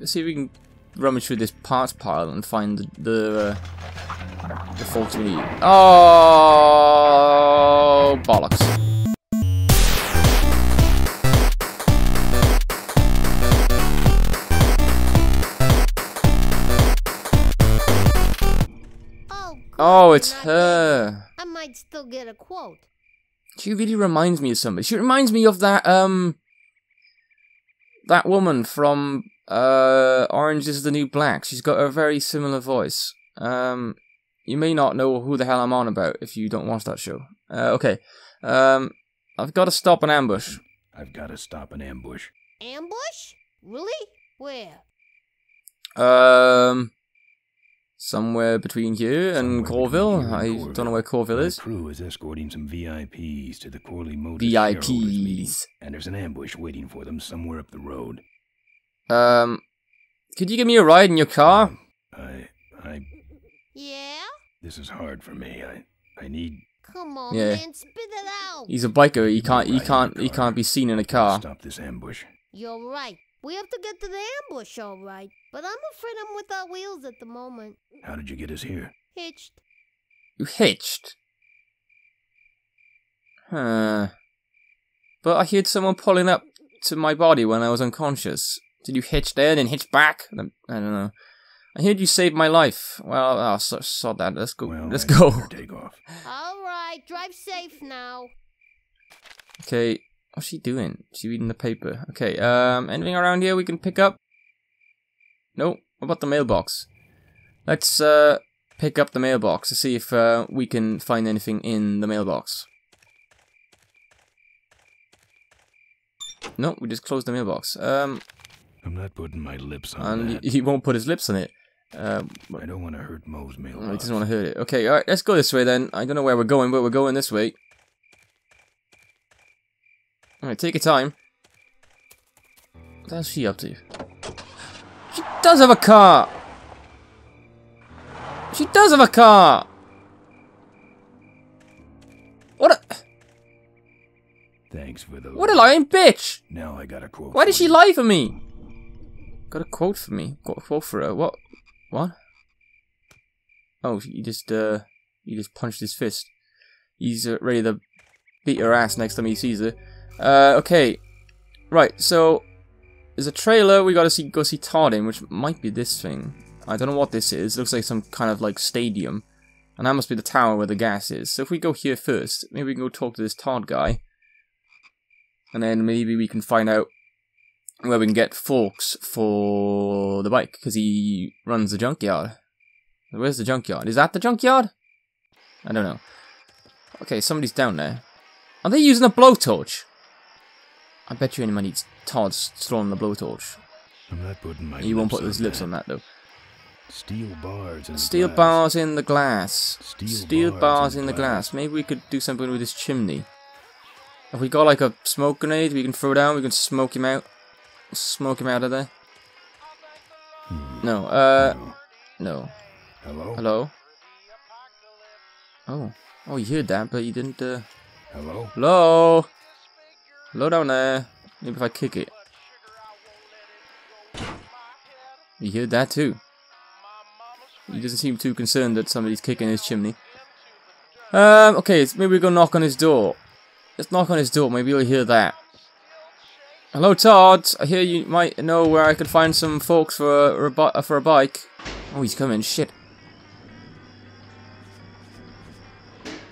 Let's see if we can rummage through this parts pile and find the the, uh, the forks we need. Oh, bollocks. Oh, it's her. I might still get a quote. She really reminds me of somebody. She reminds me of that um that woman from uh Orange is the New Black. She's got a very similar voice. Um you may not know who the hell I'm on about if you don't watch that show. Uh, okay. Um I've got to stop an ambush. I've got to stop an ambush. Ambush? Really? Where? Um somewhere between here and Somewhere Corville. between I here and don't know where Corville My is. crew is escorting some VIPs to the Corley Motors shareholders meeting, VIPs. and there's an ambush waiting for them somewhere up the road. Um could you give me a ride in your car? I, I, Yeah? this is hard for me. I, I need. Come on, Yeah. man, spit it out. He's a biker. He can't. He can't. He can't be seen in a car. Stop this ambush. You're right. We have to get to the ambush, all right. But I'm afraid I'm without wheels at the moment. How did you get us here? Hitched. You hitched. Huh. But I heard someone pulling up to my body when I was unconscious. Did you hitch there and hitch back? I don't know. I heard you saved my life. Well, I'll so, sort that. Let's go. Well, Let's I go. Take off. All right, drive safe now. Okay. What's she doing? She reading the paper. Okay. Um. Anything around here we can pick up? Nope. What about the mailbox? Let's uh pick up the mailbox to see if uh, we can find anything in the mailbox. Nope. We just closed the mailbox. Um. I'm not putting my lips on And that. he, he won't put his lips on it. Um. I don't want to hurt Mo's He mailbox. doesn't want to hurt it. Okay. All right. Let's go this way then. I don't know where we're going, but we're going this way. All right. Take your time. What the hell's she up to? She does have a car! She does have a car! What a, Thanks for the. what a lying bitch! Now I got a quote. Why did she lie for me? Got a quote for me. Got a quote for her. What? What? Oh, he just, uh, he just punched his fist. He's uh, ready to beat her ass next time he sees her. Uh, okay. Right, so, there's a trailer we gotta see, go see Tardin, which might be this thing. I don't know what this is. It looks like some kind of, like, stadium. And that must be the tower where the gas is. So if we go here first, maybe we can go talk to this Todd guy. And then maybe we can find out where we can get forks for the bike because he runs the junkyard. Where's the junkyard? Is that the junkyard? I don't know. Okay, somebody's down there. Are they using a blowtorch? I bet you any money it's Todd's throwing the blowtorch. I'm not putting my. He won't put his lips on that though. Steel bars and Steel glass. bars in the glass. Steel Steel bars bars in in the glass. glass. Maybe we could do something with this chimney. If we got like a smoke grenade we can throw down? We can smoke him out. Smoke him out of there. Hmm. No. Uh, No. Hello. Hello. Oh. Oh, you heard that, but you didn't. Uh... Hello. Hello. Hello down there. Maybe if I kick it. You heard that too. He doesn't seem too concerned that somebody's kicking his chimney. Um, okay, maybe we go knock on his door. Let's knock on his door, maybe you'll hear that. Hello, Todd. I hear you might know where I could find some forks for a, bi- for a bike. Oh, he's coming. Shit.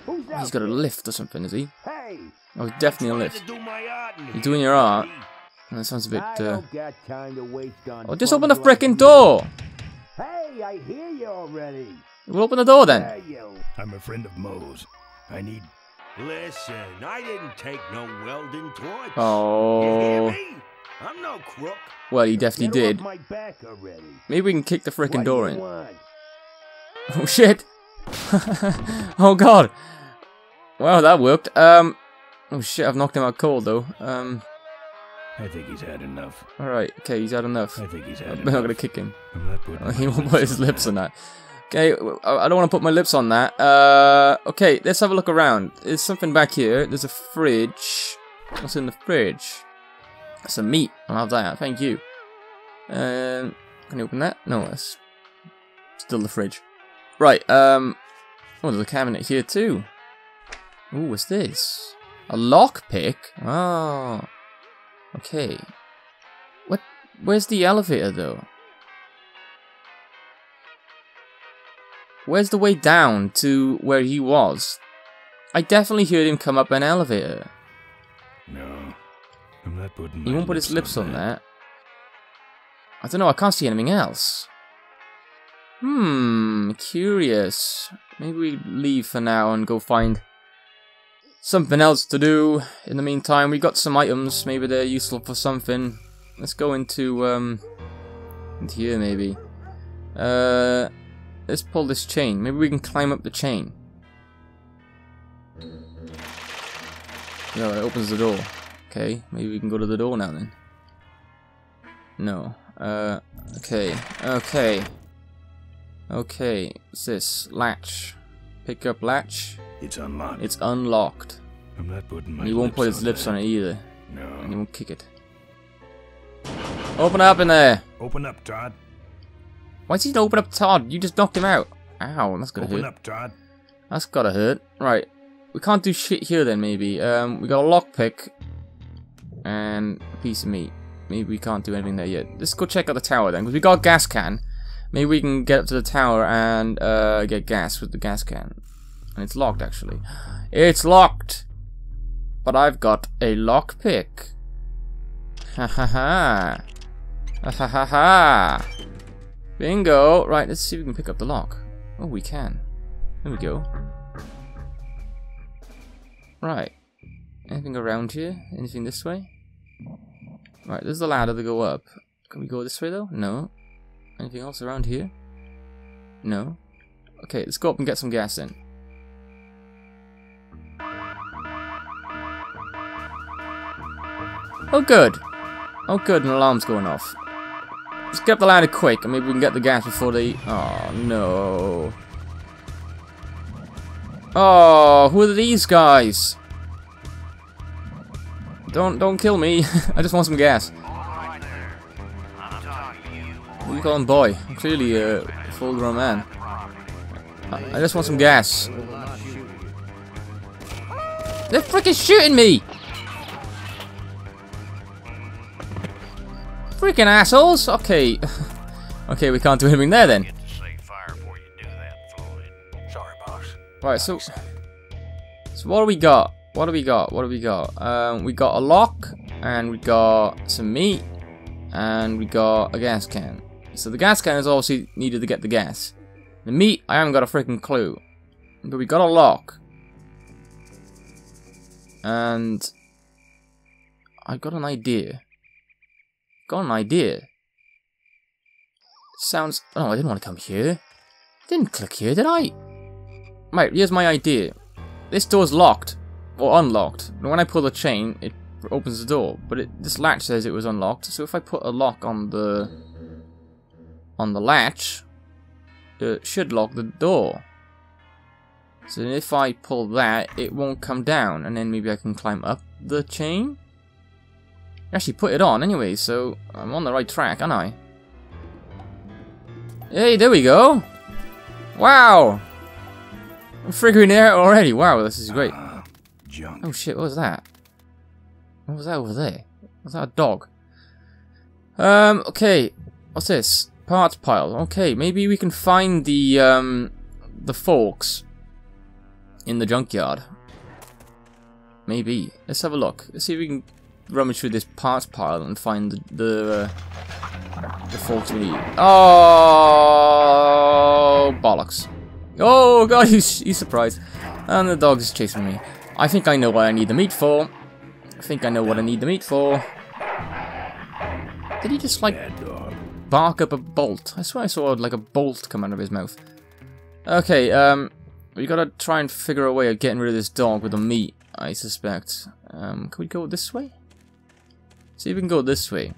Who's Oh, he's out got a lift or something, is he? Oh, definitely a lift. to do my art in You're doing your art. baby. That sounds a bit. Uh... don't got time to waste on. Oh, just open the bums like frickin' you. door. Hey, I hear you already. We'll open the door then. I'm a friend of Mo's. I need. Listen, I didn't take no welding torch. Oh. You? I'm no crook. Well, he definitely did. Maybe we can kick the frickin' door in. want? Oh shit! oh god! Well, that worked. Um. Oh shit! I've knocked him out cold though. Um. I think he's had enough. All right. Okay, he's had enough. I think he's had I'm enough. not gonna kick him. I'm not putting. Uh, He won't put his lips on that. Okay, I don't want to put my lips on that. Uh, okay, let's have a look around. There's something back here. There's a fridge. What's in the fridge? Some meat. I'll have that. Thank you. Um, can you open that? No, that's still the fridge. Right, um, oh, there's a cabinet here too. Ooh, what's this? A lockpick? Oh, okay. What? Where's the elevator though? Where's the way down to where he was? I definitely heard him come up an elevator. No. I'm not putting He won't put his lips on that. I don't know, I can't see anything else. Hmm, curious. Maybe we leave for now and go find something else to do. In the meantime, we got some items. Maybe they're useful for something. Let's go into, um, into here maybe. Uh, let's pull this chain. Maybe we can climb up the chain. No, it opens the door. Okay, maybe we can go to the door now then. No. Uh, okay. Okay. Okay. What's this? Latch. Pick up latch. It's unlocked. It's unlocked. I'm not putting my he won't put his lips that. on it either. No. And he won't kick it. Open up in there! Open up, Todd. Why's he open up Todd? You just knocked him out. Ow, that's gonna Open hurt. up, Todd. That's gotta hurt. Right. We can't do shit here then, maybe. Um, we got a lockpick. And a piece of meat. Maybe we can't do anything there yet. Let's go check out the tower then, because we got a gas can. Maybe we can get up to the tower and uh, get gas with the gas can. And it's locked, actually. It's locked! But I've got a lockpick. Ha ha ha. Ha ha ha ha. Bingo! Right, let's see if we can pick up the lock. Oh, we can. There we go. Right. Anything around here? Anything this way? Right, there's the ladder to go up. Can we go this way though? No. Anything else around here? No. Okay, let's go up and get some gas in. Oh good. Oh good, an alarm's going off. Let's get the ladder quick and maybe we can get the gas before they... Oh no. Oh, who are these guys? Don't don't kill me. I just want some gas. What you calling boy? I'm clearly a full grown man. I, I just want some gas. They're freaking shooting me! Freaking assholes! Okay. okay, we can't do anything there then. Get to say fire before you do that, Floyd. Sorry, boss. Right, so so what do we got? What do we got? What do we got? Um, we got a lock, and we got some meat, and we got a gas can. So the gas can is obviously needed to get the gas. The meat, I haven't got a freaking clue, but we got a lock, and I got an idea. Got an idea. Sounds. Oh, I didn't want to come here. Didn't click here, did I? Right, here's my idea. This door's locked, or unlocked. And when I pull the chain, it opens the door. But it, this latch says it was unlocked, so if I put a lock on the on the latch, it should lock the door. So if I pull that, it won't come down, and then maybe I can climb up the chain. Actually, put it on anyway, so I'm on the right track, aren't I? Hey, there we go. Wow. I'm figuring it out already. Wow, this is great. Junk. Oh shit, what was that? What was that over there? Was that a dog? Um, okay. What's this? Parts pile. Okay, maybe we can find the, um, the forks in the junkyard. Maybe. Let's have a look. Let's see if we can rummage through this parts pile and find the, the, uh, the need. Oh, bollocks. Oh god, he's, he's surprised. And the dog is chasing me. I think I know what I need the meat for. I think I know what I need the meat for. Did he just like bark up a bolt? I swear I saw like a bolt come out of his mouth. Okay, um, we gotta try and figure a way of getting rid of this dog with the meat, I suspect. Um, can we go this way? See if we can go this way.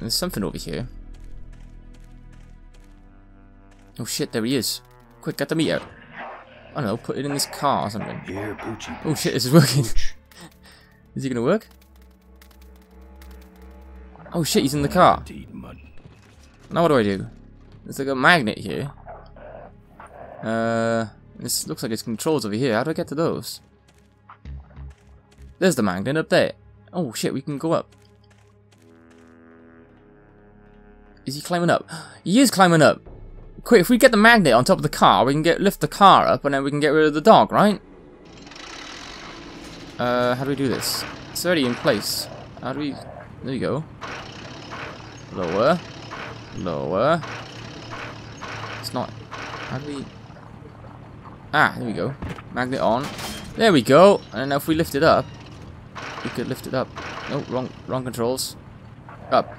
There's something over here. Oh shit, there he is. Quick, get the meat out. I don't know, put it in this car or something. Here, Poochie. Oh shit, this is working. is he gonna work? Oh shit, he's in the car. To eat mud. Now what do I do? There's like a magnet here. Uh, this looks like it's controls over here. How do I get to those? There's the magnet up there. Oh shit, we can go up. Is he climbing up? He is climbing up. Quick, if we get the magnet on top of the car, we can get lift the car up and then we can get rid of the dog, right? Uh, how do we do this? It's already in place. How do we... There you go. Lower. Lower. It's not... How do we... Ah, there we go. Magnet on. There we go. And now if we lift it up, we could lift it up. No, wrong, wrong controls. Up.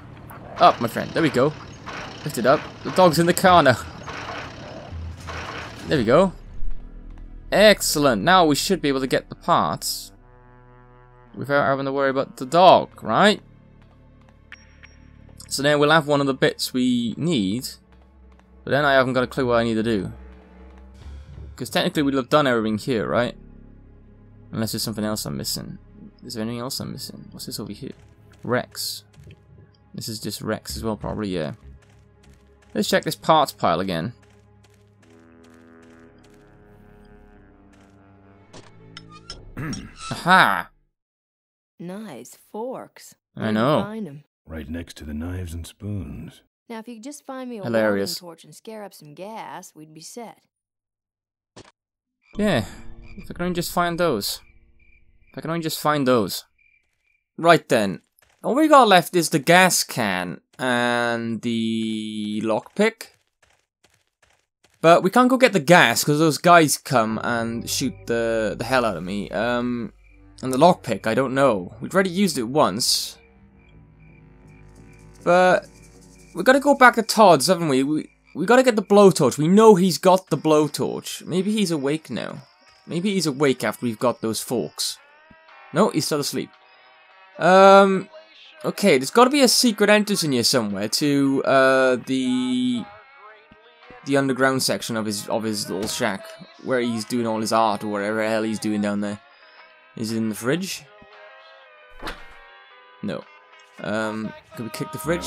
Up, my friend. There we go. Lift it up. The dog's in the car now. There we go. Excellent. Now we should be able to get the parts without having to worry about the dog, right? So now we'll have one of the bits we need, but then I haven't got a clue what I need to do. Because technically we'd have done everything here, right? Unless there's something else I'm missing. Is there anything else I'm missing? What's this over here? Wrecks. This is just wrecks as well, probably, yeah. Let's check this parts pile again. Aha! Nice forks. I Where'd you know. Right next to the knives and spoons. Now, if you could just find me a Hilarious. welding torch and scare up some gas, we'd be set. Yeah, if I can just find those. I can only just find those. Right then. All we got left is the gas can and the lockpick. But we can't go get the gas because those guys come and shoot the, the hell out of me. Um, and the lockpick, I don't know. We've already used it once. But we gotta go back to Todd's, haven't we? We we gotta get the blowtorch. We know he's got the blowtorch. Maybe he's awake now. Maybe he's awake after we've got those forks. No, he's still asleep. Um, okay, there's got to be a secret entrance in here somewhere to uh the the underground section of his of his little shack where he's doing all his art or whatever the hell he's doing down there. Is it in the fridge? No. Um, could we kick the fridge?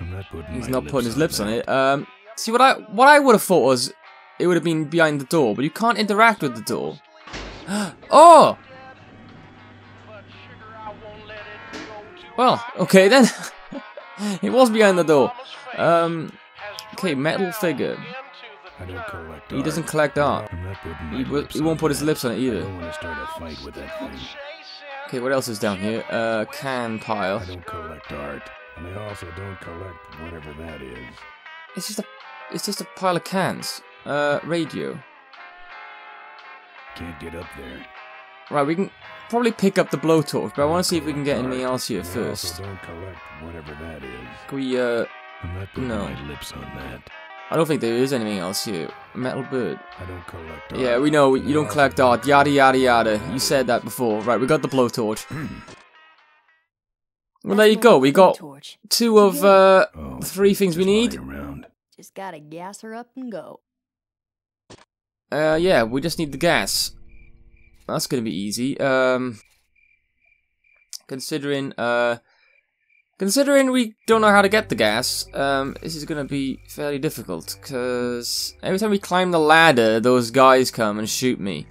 I'm not putting He's not putting his lips on that. it. Um, see what I what I would have thought was it would have been behind the door, but you can't interact with the door. oh. Well, okay then. it was behind the door. Um, okay, metal figure. I don't collect He doesn't collect art. I'm not putting my He, he won't put his lips on it either. don't want to start a fight with that thing. Okay, what else is down here? Uh, can pile. I don't collect art, and I also don't collect whatever that is. It's just a, it's just a pile of cans. Uh, radio. Can't get up there. Right, we can probably pick up the blowtorch, but I want to see if we can get anything else here and I first. don't collect whatever that is. Can we, uh, I'm not putting No. my lips on that. I don't think there is anything else here. Metal bird. I don't collect art. Yeah, we know, you I don't collect art, yada yada yada. You said that before. Right, we got the blowtorch. Well, there you go, we got two of, uh, Oh, three things we need. Just gotta gas her up and go. Uh, yeah, we just need the gas. That's gonna be easy. Um, considering, uh, considering we don't know how to get the gas, um, this is gonna be fairly difficult, because every time we climb the ladder, those guys come and shoot me.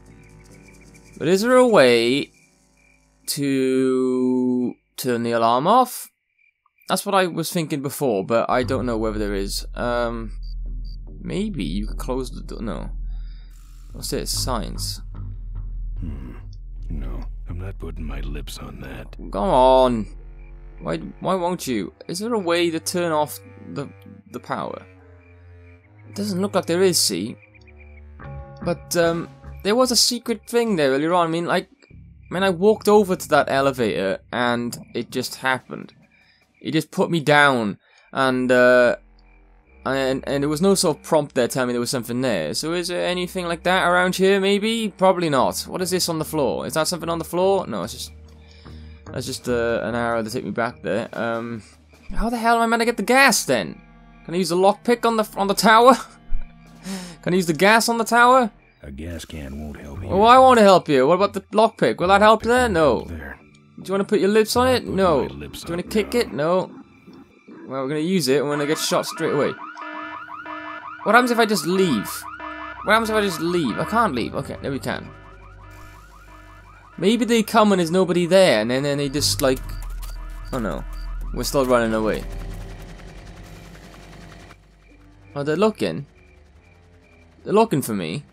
But is there a way to turn the alarm off? That's what I was thinking before, but I don't know whether there is. Um, maybe you could close the door. No. What's this? Science. Hmm. No, I'm not putting my lips on that. Come on. Why why won't you? Is there a way to turn off the the power? It doesn't look like there is, see? But um there was a secret thing there earlier on. I mean like I mean I walked over to that elevator and it just happened. It just put me down and uh and and there was no sort of prompt there telling me there was something there. So is there anything like that around here maybe? Probably not. What is this on the floor? Is that something on the floor? No, it's just that's just uh, an arrow to take me back there. Um, how the hell am I meant to get the gas then? Can I use the lockpick on the on the tower? Can I use the gas on the tower? A gas can won't help you. Oh, I want to help you. What about the lockpick? Will that help there? No. There. Do you want to put your lips on it? No. Lips Do you want to kick it? No. Well, we're going to use it and we're going to get shot straight away. What happens if I just leave? What happens if I just leave? I can't leave. Okay, there we can. Maybe they come and there's nobody there and then, then they just like... Oh no. We're still running away. Oh, they're looking. They're looking for me.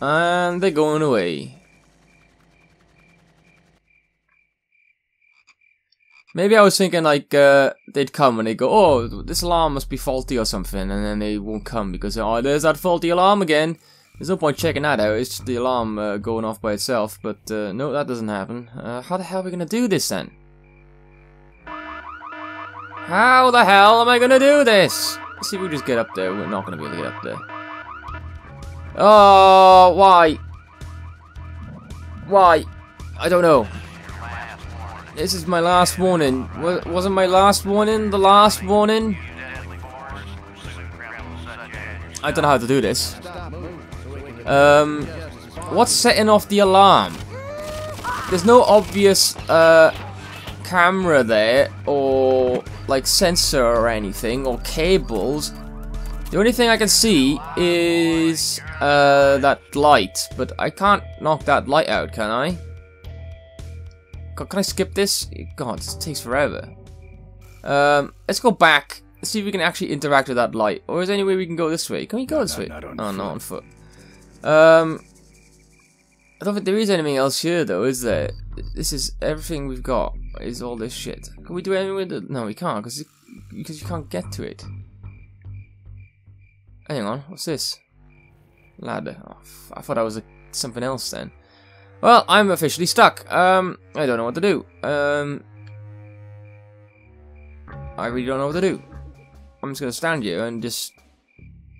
And they're going away. Maybe I was thinking like uh, they'd come and they go, oh, this alarm must be faulty or something, and then they won't come because oh, there's that faulty alarm again. There's no point checking that out. It's just the alarm uh, going off by itself. But uh, no, that doesn't happen. Uh, how the hell are we gonna do this then? How the hell am I gonna do this? Let's see if we just get up there. We're not gonna be able to get up there. Oh, why? Why? I don't know. This is my last warning. Wa- Wasn't my last warning the last warning? I don't know how to do this. Um, what's setting off the alarm? There's no obvious uh, camera there, or like sensor or anything, or cables. The only thing I can see is uh, that light, but I can't knock that light out, can I? God, can I skip this? God, this takes forever. Um, let's go back. Let's see if we can actually interact with that light. Or is there any way we can go this way? Can we go this not- way? not on oh, no, foot. on foot. Um, I don't think there is anything else here, though, is there? This is everything we've got. Is all this shit? Can we do anything with it? No, we can't, because because you can't get to it. Hang on, what's this? Ladder. Oh, f- I thought that was a, something else then. Well, I'm officially stuck. Um, I don't know what to do. Um, I really don't know what to do. I'm just gonna stand here and just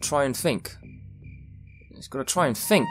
try and think. Just gotta try and think.